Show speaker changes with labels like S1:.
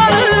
S1: Oh.